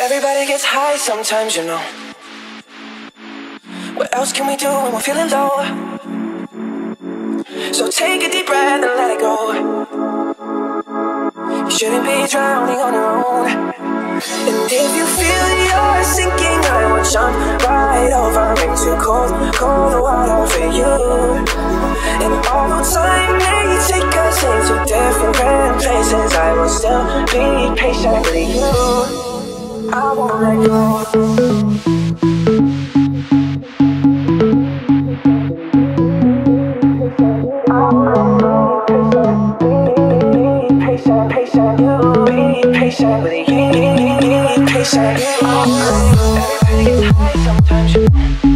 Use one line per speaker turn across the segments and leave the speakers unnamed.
Everybody gets high sometimes, you know. What else can we do when we're feeling low? So take a deep breath and let it go. You shouldn't be drowning on your own. And if you feel you're sinking, I will jump right over into cold, cold water for you. And although time may take us into different places, I will still be patient with you. I won't let go. Patient, patient, you be patient with you, patient, Everybody gets high sometimes,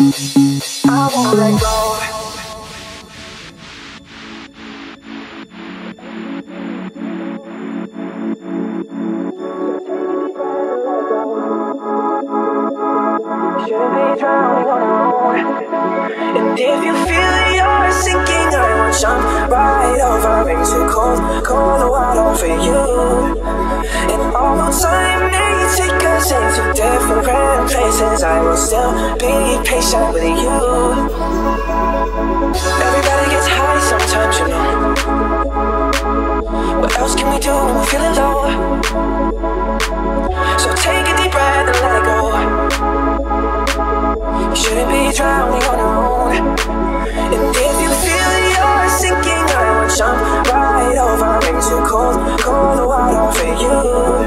on your own. And if you feel you're sinking, I will jump right over water for you. And although time may take us into different I still be patient with you. Everybody gets high sometimes, you know. What else can we do when we're feeling low? So take a deep breath and let it go. You shouldn't be drowning on your own. And if you feel you're sinking, I will jump right over into cold, cold water for you.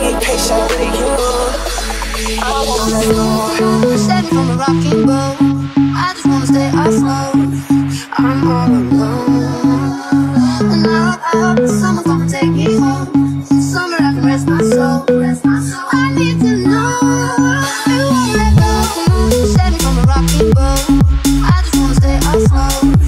With you. I won't let go.
Setting from a rocking boat, I just wanna stay afloat. I'm all alone, and I hope someone's gonna take me home.
And I can rest my soul. I need to know. You won't let go. I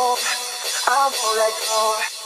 won't let go.